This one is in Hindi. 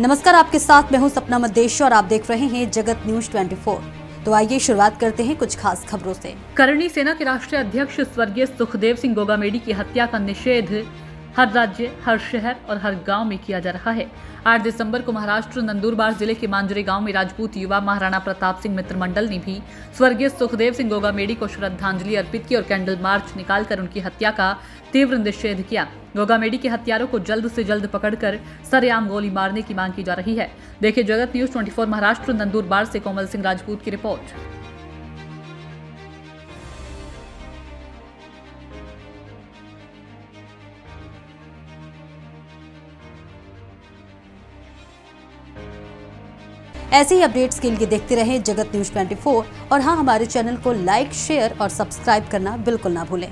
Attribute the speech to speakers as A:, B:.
A: नमस्कार, आपके साथ मैं हूँ सपना मदेश और आप देख रहे हैं जगत न्यूज़ 24 तो आइए शुरुआत करते हैं कुछ खास खबरों से।
B: करणी सेना के राष्ट्रीय अध्यक्ष स्वर्गीय सुखदेव सिंह गोगामेडी की हत्या का निषेध। हर राज्य, हर शहर और हर गाँव में किया जा रहा है। 8 दिसंबर को महाराष्ट्र नंदुरबार ज़िले के मांजरे गाँव में राजपूत युवा महाराणा प्रताप सिंह मित्र मंडल ने भी स्वर्गीय सुखदेव सिंह गोगामेडी को श्रद्धांजलि अर्पित की और कैंडल मार्च निकालकर उनकी हत्या का तीव्र निषेध किया। गोगामेडी के हत्यारों को जल्द से जल्द पकड़कर सरेआम गोली मारने की मांग की जा रही है। देखिए जगत न्यूज़ 24 महाराष्ट्र, नंदुरबार से कोमल सिंह राजपूत की रिपोर्ट।
A: ऐसे ही अपडेट्स के लिए देखते रहें जगत न्यूज़ 24 और हाँ हमारे चैनल को लाइक, शेयर और सब्सक्राइब करना बिल्कुल ना भूलें।